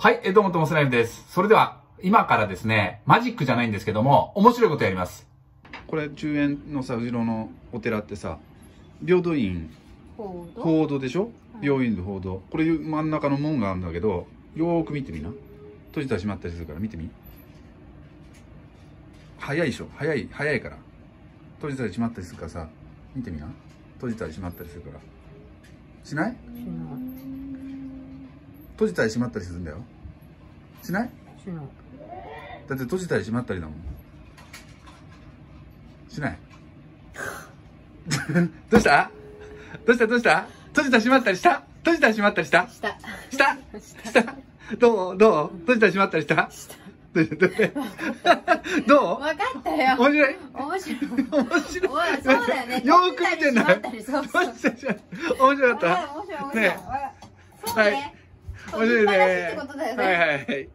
はい、えーどうもともスライムです。それでは、今からですね、マジックじゃないんですけども、面白いことやります。これ中園のさ後ろのお寺ってさ平等院。報道？でしょ？はい病院で報道。これ真ん中の門があるんだけどよーく見てみな。閉じたり閉まったりするから見てみ。早いでしょ？早い早いから。閉じたり閉まったりするからさ見てみな。閉じたり閉まったりするから。しない？しない閉じたり閉まったりするんだよ。しない？しない。だって閉じたり閉まったりだもん。しない？どうした？どうした？どうした？閉じたり閉まったりした？閉じたり閉まったりした？した。した？した？どう？どう？閉じたり閉まったりした？どう？どう？分かったよ。面白い。面白い。面白い。そうだよね。よーく見てんだよ閉じたり閉まったり。そうそう。面白い。面白かった。面白い。面白い。ね。はい面白いね。はいはいはい